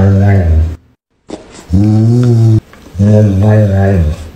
Bye-bye. Mm. Bye-bye.